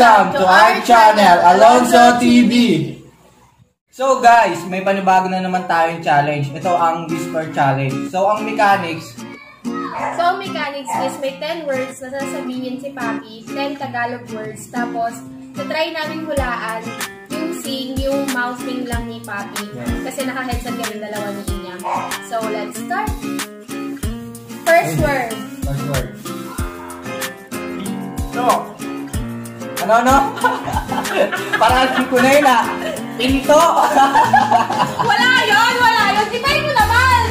Welcome to our channel, Alonso TV. So guys, may panibago na naman tayong challenge. Ito ang Whisper Challenge. So ang mechanics, So, ang mechanics is may 10 words na sasabihin si Papi, 10 Tagalog words. Tapos, try namin hulaan yung sing, yung mouthing lang ni Papi. Kasi naka-headset kami dalawa ni Inya. So, let's start. First word. first word. Pinto. Ano, ano? Parang ko na yun ah. Pinto! Wala yun! Wala yun! Ibay mo naman!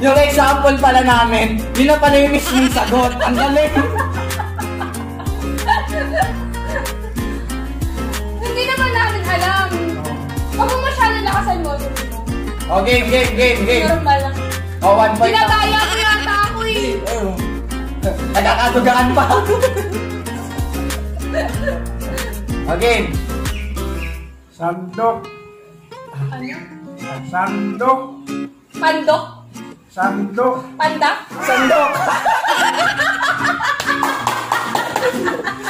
yung example pala namin, yun na pala yung mismong sagot. Ang galing! Hindi naman namin alam. Huwag mo masyado lakasan mo. Oh, game, game, game, game. Normal lang. Oh, one point. Pinagaya ko ako eh. Oh. Nagkakatugaan pa. okay. Sandok. Ano? Sandok. Pandok? Sandok. Panda? Sandok.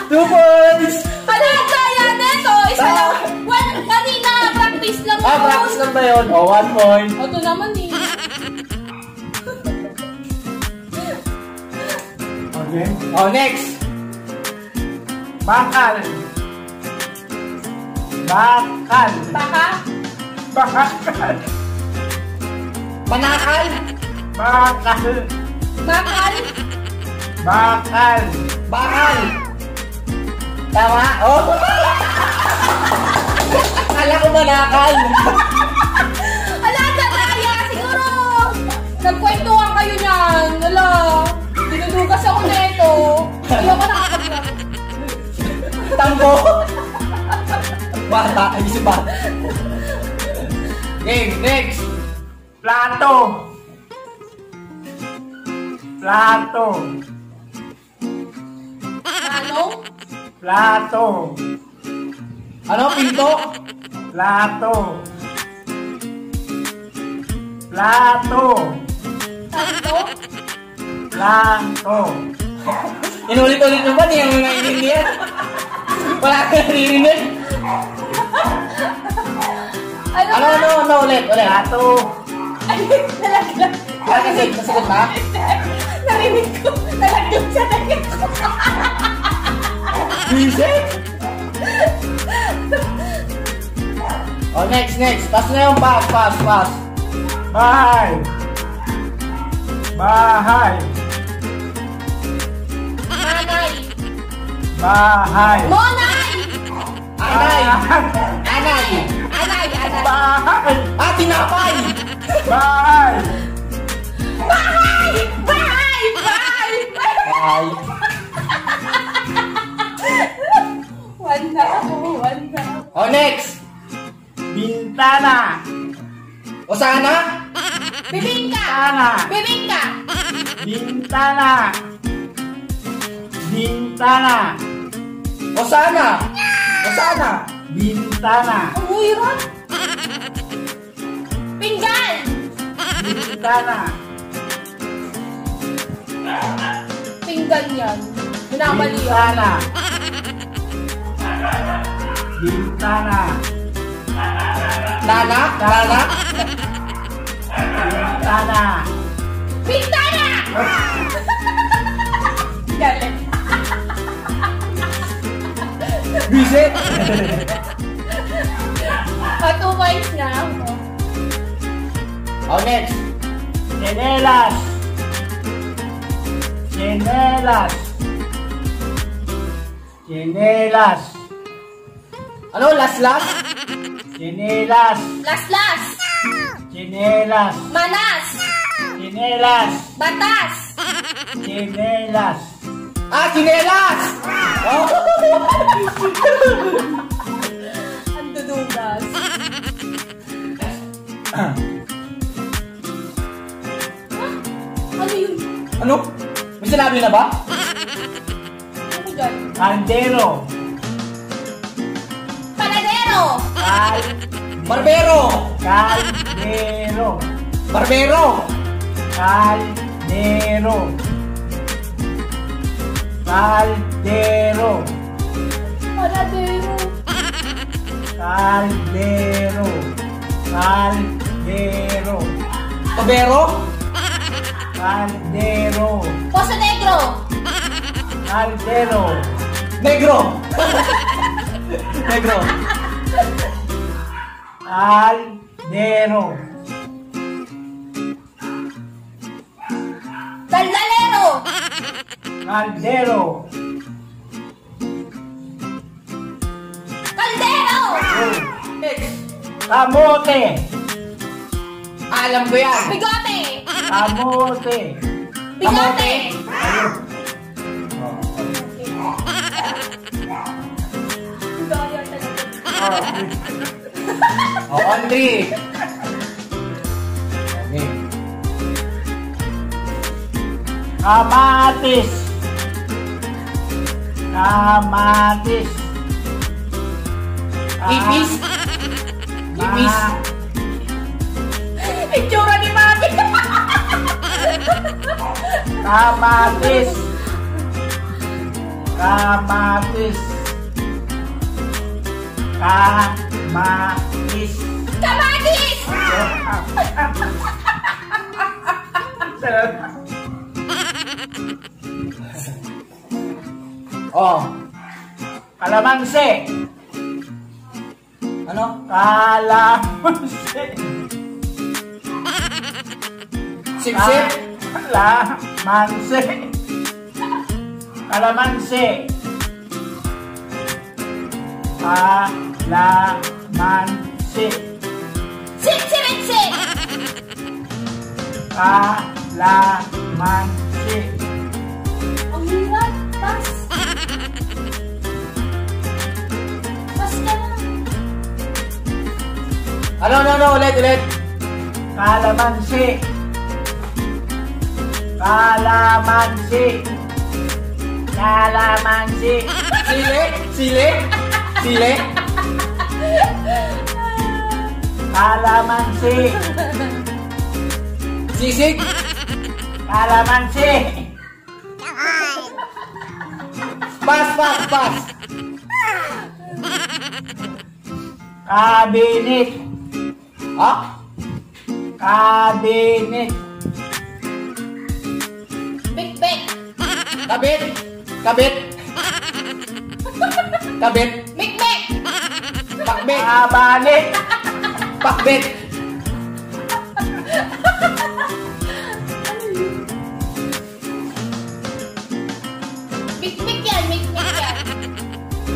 Two points. Ano ang kaya neto? Isa Ah. lang. Well, kanina, practice lang Ah, yun. practice lang ba yun? Oh, one point. Ito naman eh. Okay. Oh, next. Bakal. Bakal. Baka? Bakal. Panakal. Bakal. Bakal? Bakal. Bakal. Tama? Oh. Akala ko manakal. Ala, sa kaya siguro. Nagkwentuhan kayo niyan. Ala, dinudugas ako neto. Ayoko nakakapag Tambo. Bata. Ay, si bata. Game, next. Plato. Plato. Ano? Plato. Ano, pinto? Plato. Plato. Santo? Plato. Inulit-ulit mo ba? Hindi mo naiintindihan. Wala ka naririnig. Ano? Ano, ano, ano, ulit, ulit. Plato. Ay, nalaglag. Ah, nasagot, nasagot na? Narinig ko. Nalaglag sa tayo ko. Visit? Oh, next, next. Pass na yung pass, pass, pass. Bahay. Bahay. Bahay. Monay! Anay! Anay! Anay, anay. Bahay. Ah, tinapay! Bahay. Bahay! Bahay! Bahay! Ay. Wanda ako, wanda. Oh, next. Bintana. O sana? Bibingka! Bintana. Bibingka! Bintana. Bintana. O sana? O sana? Bintana. Ang hirap! Pinggan! Bintana. Pinggan yan. Minamali yan. Bintana. Bintana. Nana? Nana? Bintana. Pintana! Galing. Visit? O, two points na ako. Oh, next. Chinelas. Chinelas. Chinelas. Ano, last? Chinelas. Laslas! Chinelas. Manas! Chinelas. Batas! Chinelas. Ah, chinelas! Oh. Ang dudugas. Ano yun? ano? May sinabi na ba? Ano dyan? Kaldero. Panadero! Kal. Barbero! Kaldero. Barbero! Kaldero. Kaldero. Panadero. Kaldero. Kaldero. Tobero? Kaldero. Poso Negro. Kaldero. Negro! Negro. Kaldero. Kaldero. Next. Kamote. Alam ko yan. Bigote. Kamote. Bigote. Oh, on three. Okay. Kamatis. Kamatis. Ipis? Ipis? Itsura ni Mami. Kamatis. Kamatis. Kamatis. Kamatis. Oh. Kalamansi. Ano? Kalamansi. Sip-sip? Kalamansi. Kalamansi. Kalamansi. Sitsiritsi. Kalamansi. Ano, ano, ano? Ulit, ulit. Kalamansi. Kalamansi. Kalamansi. Sili? Sili? Sili? Kalamansi. Sisig? Kalamansi. Pass, pass, pass. Kabinet. Ha? Kabinet. Big Big. Kabit? Kabit? Kabit? Big Big. Pakbit? Kabalit. Pakbit? Big Big yan. Big yan.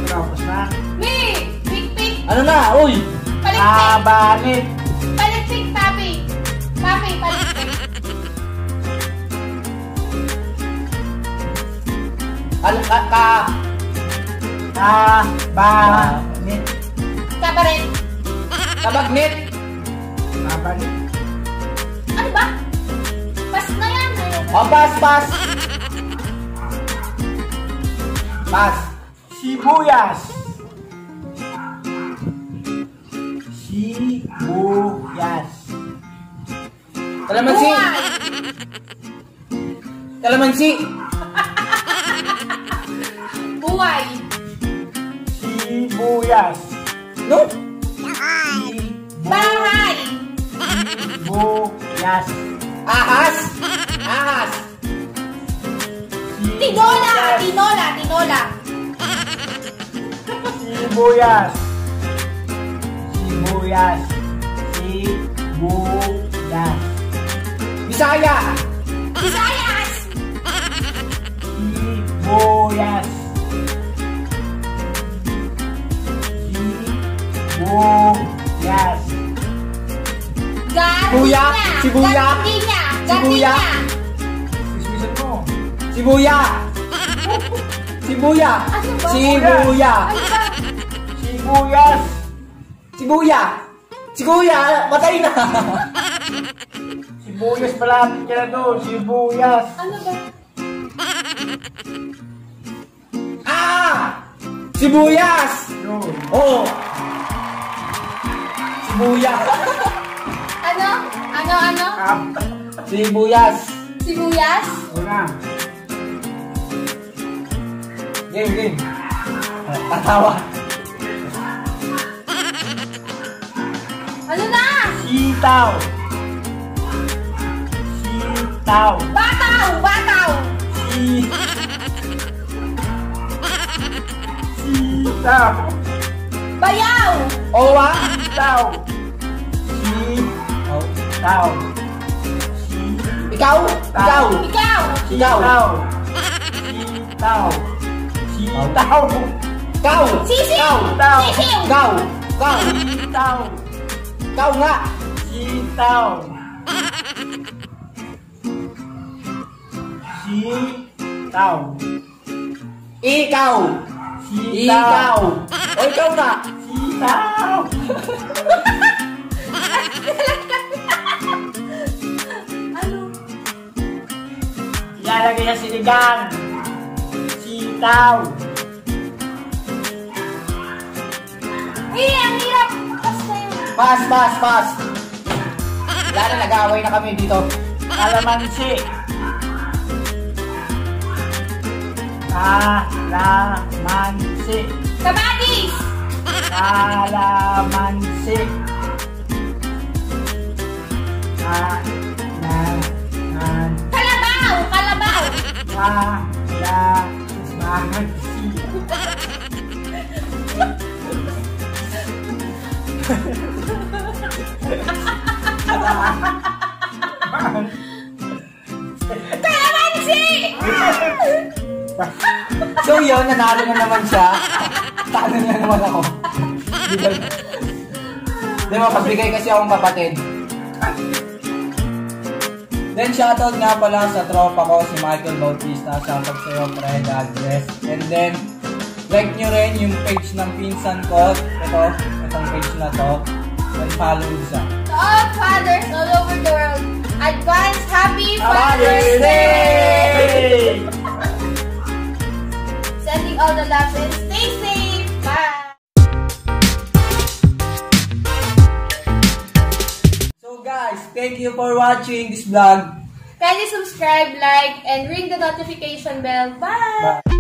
Tapos na. Me. Big Big. Ano na? Uy! Palikpik. Papi, palikpik. Al ka, ka, Kabalit. Kabaret. kabagnit? Kabalit. Ano ba? Pas na yan. Ayun. O, pass, pass. Pass. Sibuyas. Sibuyas. Kalamansi? Kalamansi? Buhay. Sibuyas. No? Bahay. Sibuyas. Ahas? Ahas? Tinola. Tinola. Tinola. Sibuyas. Sibuyas. Sibuyas. Bisaya? Visayas. Sibuyas. Gardinya. Sibuya? Sibuya? Mo. Sibuya? Sibuya? Ano? Sibuya? Ano? Sibuyas. Sibuya? Siguya? Matay na! Sibuyas malapit ka na doon. Sibuyas. Ano ba? ah! Sibuyas! Yun. Oh! Sibuya! Ano? Ano, ano? Kap. Sibuyas! Sibuyas? Una. Game, game. Tatawa. Ano na? Sitaw. Sitaw. Bataw! Bataw! Si... Sitaw. Bayaw! Owa. Sitaw. Oh. Sitaw. Ikaw. Ikaw. Ikaw! Ikaw. Sitaw. Sitaw. Ikaw. Sisiw! Ikaw. Ikaw. Sisiw! Ikaw. Ikaw. Sitaw. Ikaw nga. Sitaw. Sitaw. Ikaw. Sitaw. Ikaw. O ikaw. Sitaw. Ano? Ilalagay sa sinigang. Sitaw. Eh, ang hirap! Basta yun. Pass, pass, pass. Wala na, nag-aaway na kami dito. Kalamansi. Kalamansi. Kamatis! Kalamansi. Kalaman. Kalabaw! Kalabaw! Kalamansi. Kalamansi! So yun, nanalo na naman siya. Talo na naman ako. Di ba? Di ba, pagbigay kasi akong kapatid. Then shoutout nga pala sa tropa ko, si Michael Bautista. Shoutout sa iyo, pre, God bless. And then, like nyo rin yung page ng pinsan ko. Ito, itong page na to. And follow sa. To all fathers all over the world, advance Happy Father's Father's Day! Day! Sending all the love and stay safe! Bye! So guys, thank you for watching this vlog. Kindly subscribe, like, and ring the notification bell. Bye! Bye.